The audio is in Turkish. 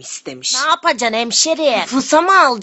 istemiş. Ne yapacaksın hemşerim? Nüfusa mı alacaksın?